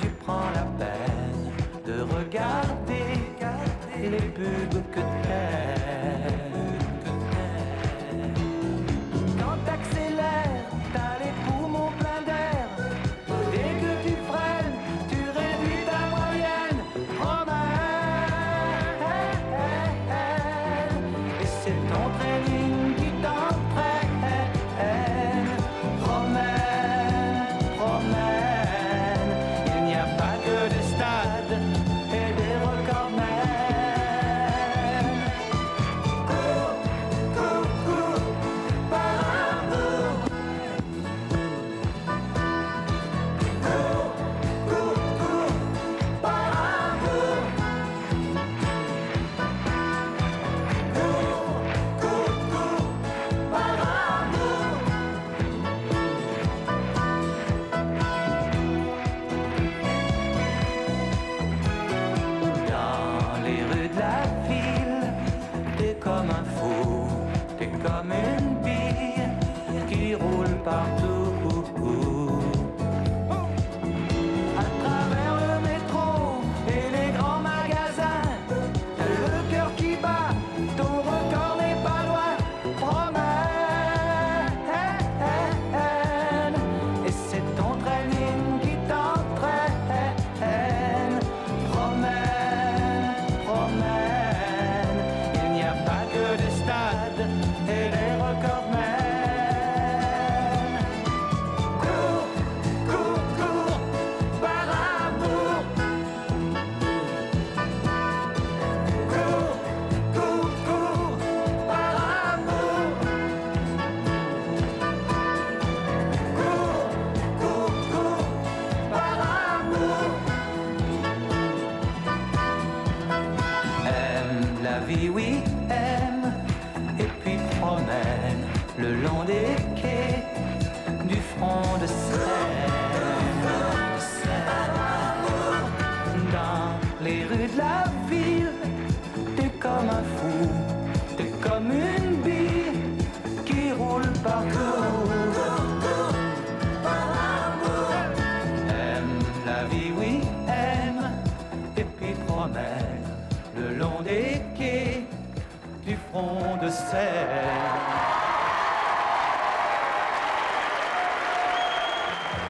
Tu prends la peine de regarder les pubs que t'aimes. comme un fou. le long des quais du front de Seine. Dans les rues de la ville, t'es comme un fou, t'es comme une bille qui roule partout. Aime la vie, oui, aime, et puis promène le long des quais du front de Seine.